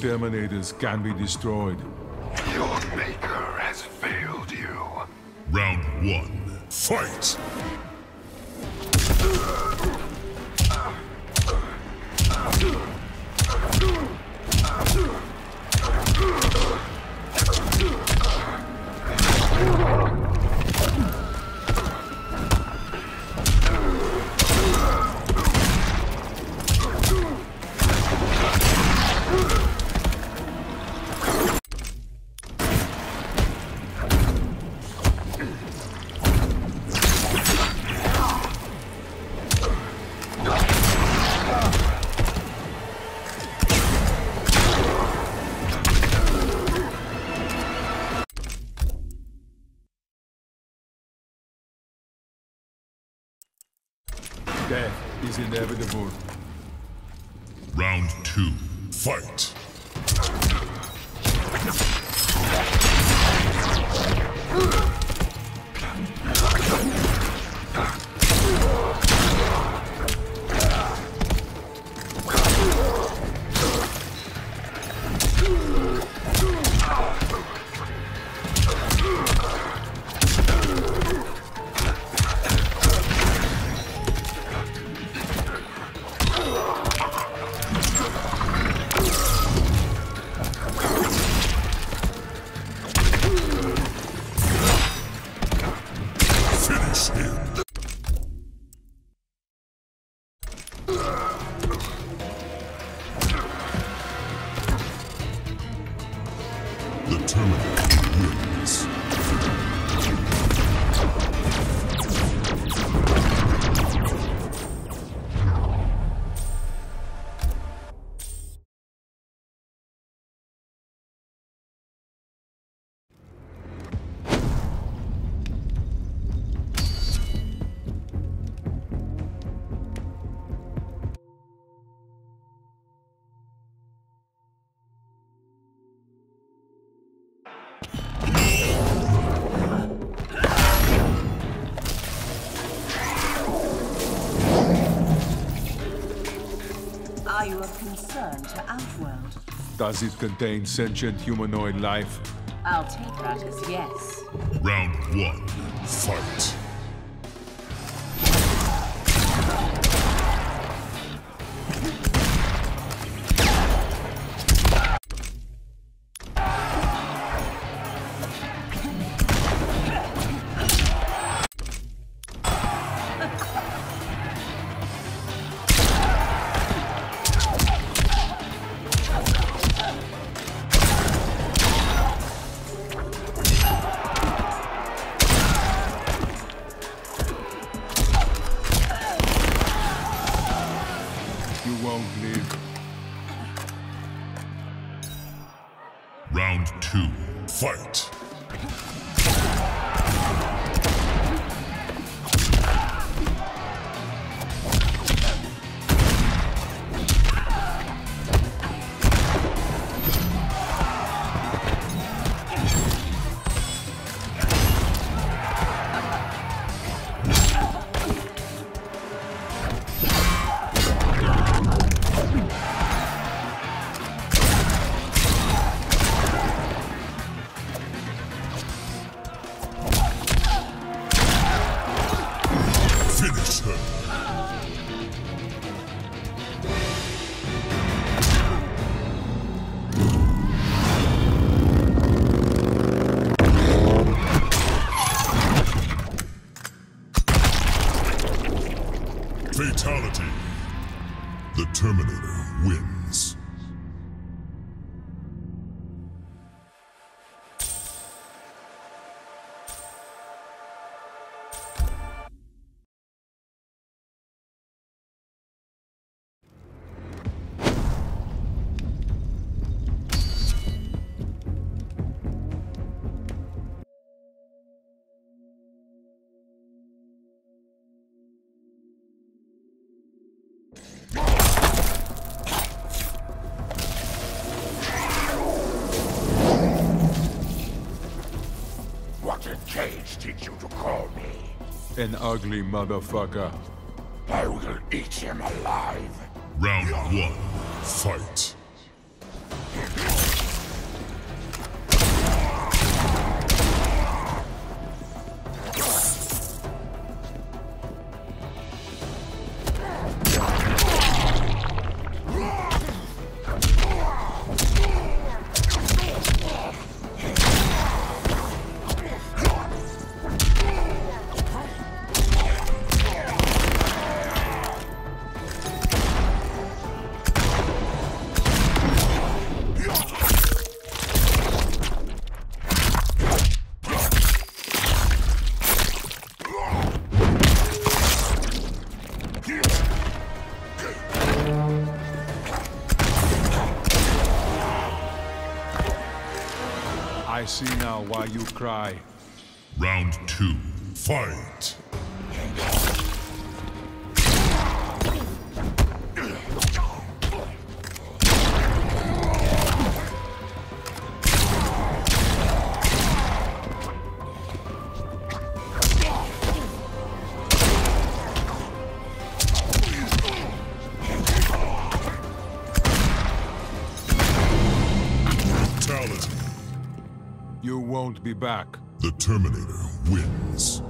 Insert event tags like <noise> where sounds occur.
Terminators can be destroyed. Your maker has failed you. Round one, fight! Is inevitable. Round two, fight! <laughs> Finish him! Are you of concern to Outworld? Does it contain sentient humanoid life? I'll take that as yes. Round one, fight! Fight! The Terminator wins. You to call me? An ugly motherfucker. I will eat him alive. Round one, fight. I see now why you cry. Round two, fight! You won't be back. The Terminator wins.